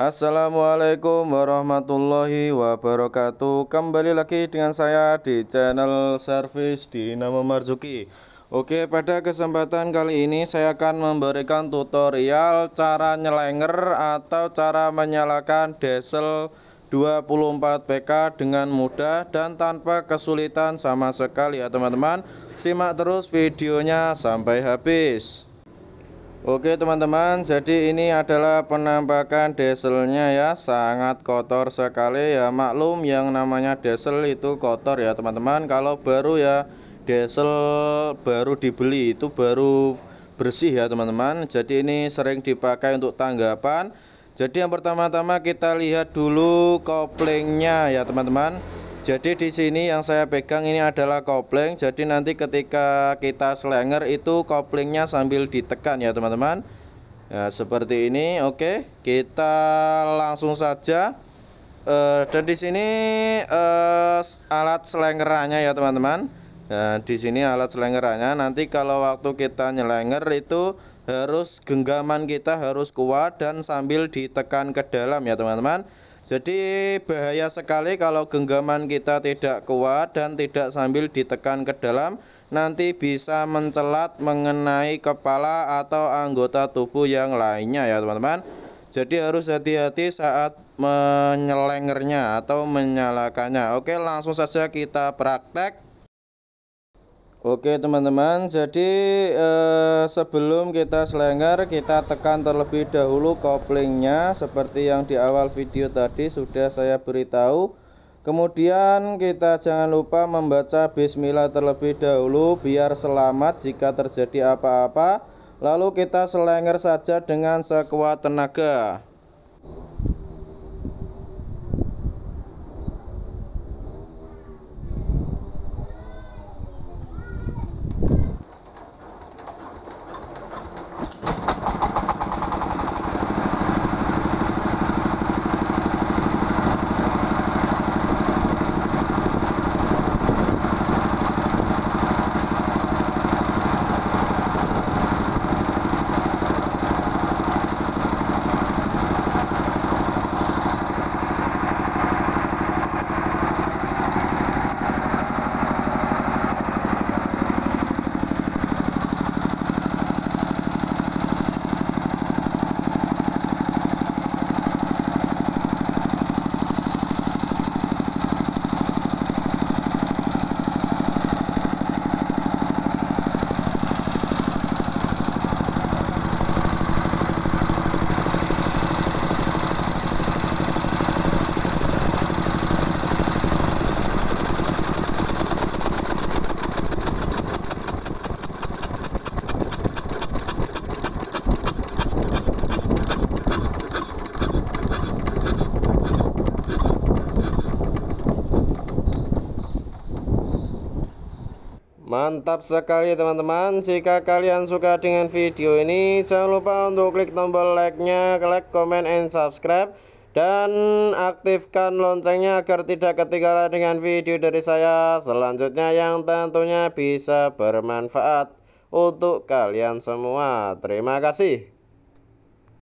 Assalamualaikum warahmatullahi wabarakatuh. Kembali lagi dengan saya di channel Service Dinamo Marzuki Oke pada kesempatan kali ini saya akan memberikan tutorial cara nyelenger atau cara menyalakan diesel 24 PK dengan mudah dan tanpa kesulitan sama sekali ya teman-teman. Simak terus videonya sampai habis Oke teman-teman. Jadi ini adalah penampakan dieselnya ya. Sangat kotor sekali ya. Maklum yang namanya diesel itu kotor ya teman-teman. Kalau baru ya diesel baru dibeli itu baru bersih ya teman-teman. Jadi ini sering dipakai untuk tanggapan. Jadi yang pertama-tama kita lihat dulu koplingnya ya teman-teman jadi di sini yang saya pegang ini adalah kopling. Jadi nanti ketika kita selenger itu koplingnya sambil ditekan ya teman-teman. Ya seperti ini. Oke kita langsung saja. E, dan di sini e, alat selengerannya ya teman-teman. Nah di sini alat selengerannya. Nanti kalau waktu kita nyelenger itu harus genggaman kita harus kuat dan sambil ditekan ke dalam ya teman-teman jadi bahaya sekali kalau genggaman kita tidak kuat dan tidak sambil ditekan ke dalam nanti bisa mencelat mengenai kepala atau anggota tubuh yang lainnya ya teman-teman. Jadi harus hati-hati saat menyelengernya atau menyalakannya. Oke, langsung saja kita praktek. Oke teman-teman. Jadi eh, sebelum kita selenger kita tekan terlebih dahulu koplingnya. Seperti yang di awal video tadi sudah saya beritahu. Kemudian kita jangan lupa membaca bismillah terlebih dahulu biar selamat jika terjadi apa-apa. Lalu kita selenger saja dengan sekuat tenaga Mantap sekali teman-teman. Jika kalian suka dengan video ini Jangan lupa untuk klik tombol like-nya Like, comment, and subscribe. Dan aktifkan loncengnya Agar tidak ketinggalan dengan video dari saya. Selanjutnya yang tentunya bisa bermanfaat Untuk kalian semua. Terima kasih